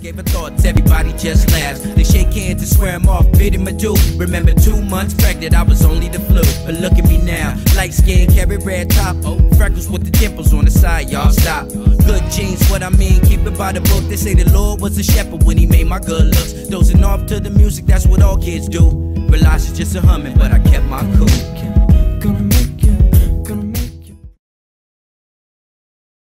gave her thoughts, everybody just laughs. They shake hands and swear I'm off, bidding my due. Remember two months pregnant, I was only the flu. But look at me now, light skin, carry red top. Oh, freckles with the dimples on the side, y'all stop. Good genes, what I mean, keep it by the book. They say the Lord was a shepherd when he made my good looks. Dozing off to the music, that's what all kids do. Realize it's just a humming, but I kept my